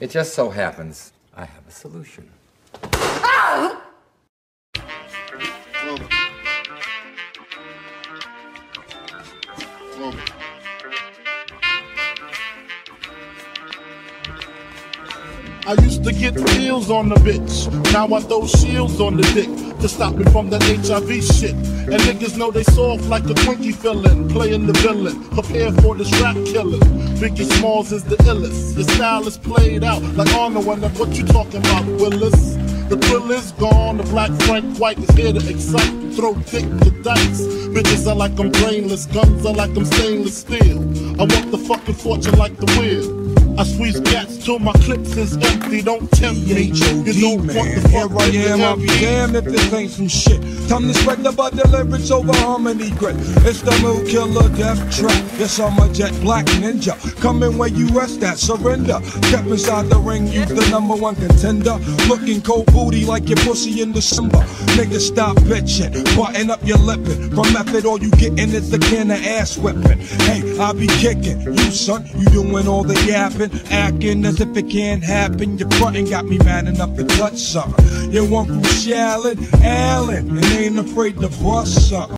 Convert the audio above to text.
It just so happens I have a solution. I used to get pills on the bitch. Now I throw shields on the dick to stop me from that HIV shit. And niggas know they soft like a Twinkie fillin', playing the villain. Prepare for this rap killing. Biggie Smalls is the illest. Your style is played out like on the one that what you talking about, Willis. The thrill is gone, the black Frank White is here to excite. Throw dick to dice. Bitches are like I'm brainless, guns are like I'm stainless steel. I want the fucking fortune like the wheel. I squeeze gats till my clips is empty. Don't tempt me. You don't want the Here fuck I am, I'll be damned if this ain't some shit. Time to spread the bud lyrics over harmony grit. It's the new killer death trap. Yes, I'm a jet black ninja. Coming where you rest at, surrender. Step inside the ring, you the number one contender. Looking cold booty like your pussy in December. Nigga, stop bitching. Button up your lippin'. From method, all you gettin' is the can of ass whipping. Hey, I be kicking. You, son, you doing all the yapping. Acting as if it can't happen. Your frontin' got me mad enough to touch something. You want from Shaolin, Allen, and ain't afraid to bust something.